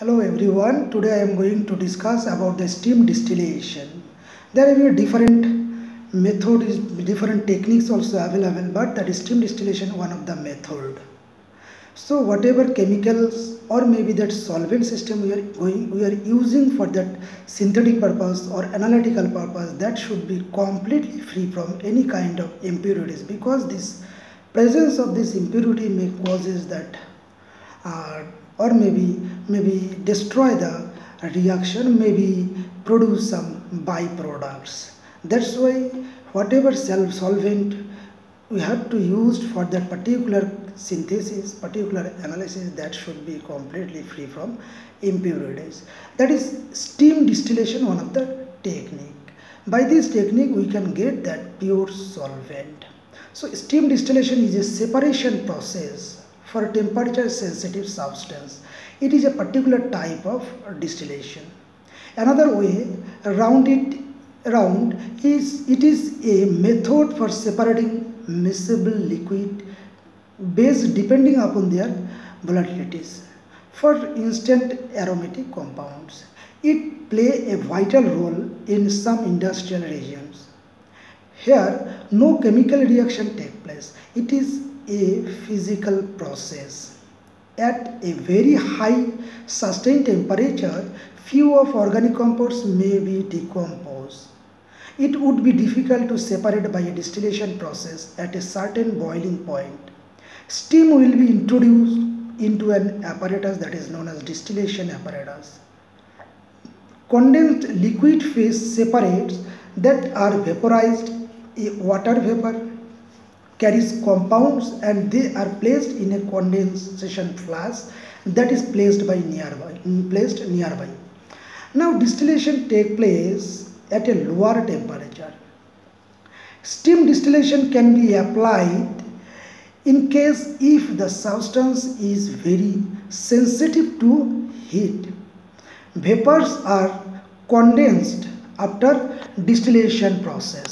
Hello everyone, today I am going to discuss about the steam distillation. There are different methods, different techniques also available, but that steam distillation one of the method. So whatever chemicals or maybe that solvent system we are going, we are using for that synthetic purpose or analytical purpose, that should be completely free from any kind of impurities because this presence of this impurity may causes that uh, or maybe maybe destroy the reaction maybe produce some byproducts. That's why whatever self solvent we have to use for that particular synthesis particular analysis that should be completely free from impurities. That is steam distillation one of the technique. By this technique we can get that pure solvent. So steam distillation is a separation process for a temperature sensitive substance. It is a particular type of distillation. Another way around it around is it is a method for separating miscible liquid based depending upon their volatilities. For instant aromatic compounds, it play a vital role in some industrial regions. Here, no chemical reaction take place. It is a physical process. At a very high sustained temperature, few of organic compounds may be decomposed. It would be difficult to separate by a distillation process at a certain boiling point. Steam will be introduced into an apparatus that is known as distillation apparatus. Condensed liquid phase separates that are vaporized water vapor carries compounds and they are placed in a condensation flask that is placed by nearby placed nearby. Now distillation take place at a lower temperature. Steam distillation can be applied in case if the substance is very sensitive to heat. Vapors are condensed after distillation process